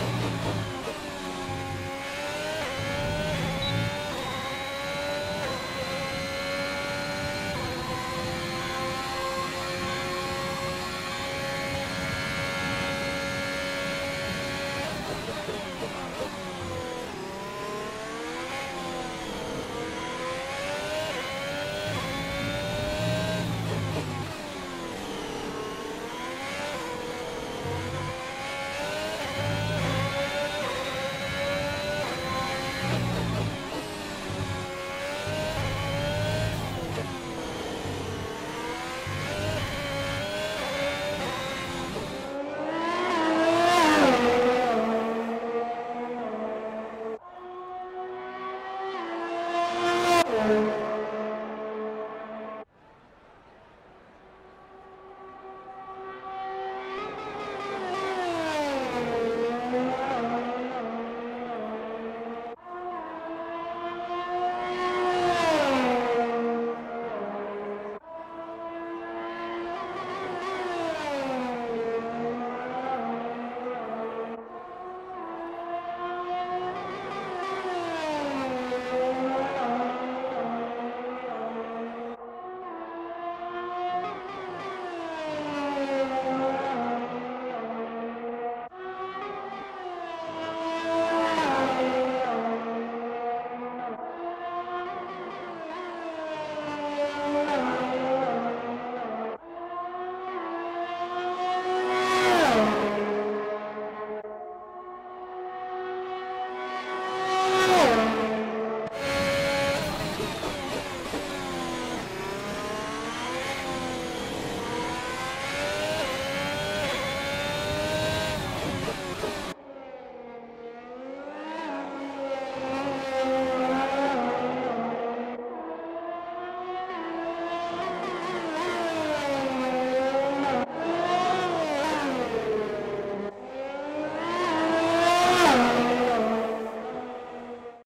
you